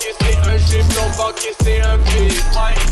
you c'est un gym, fuck banquier, c'est un big.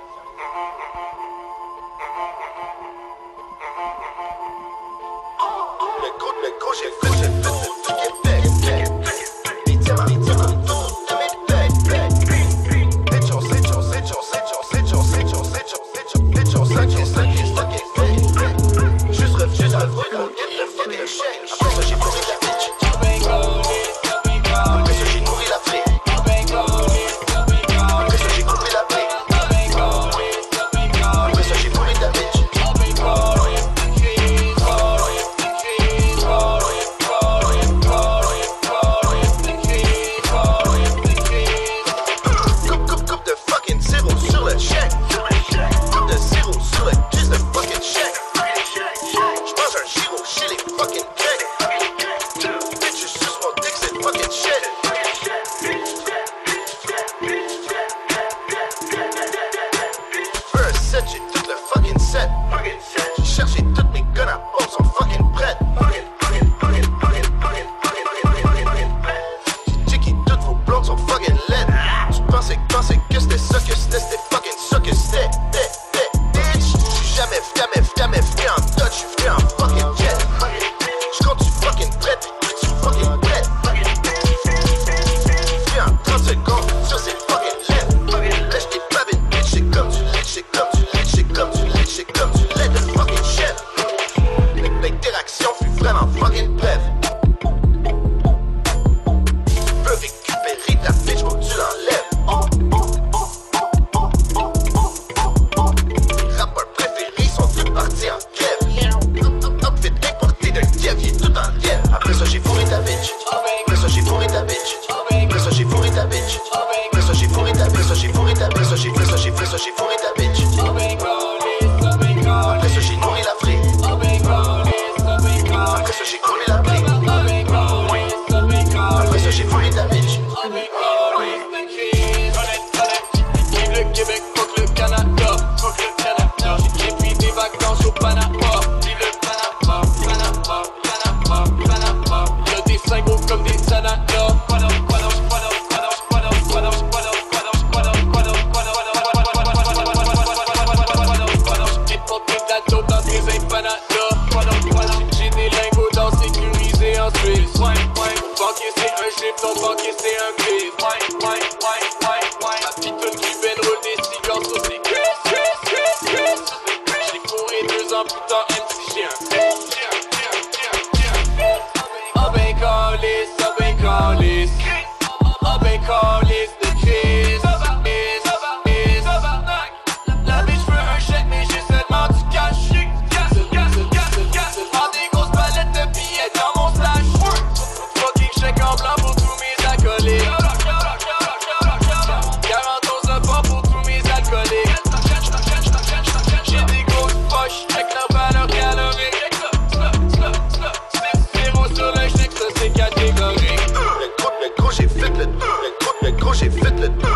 Gucci, Gucci. j'ai j'ai fait le tour.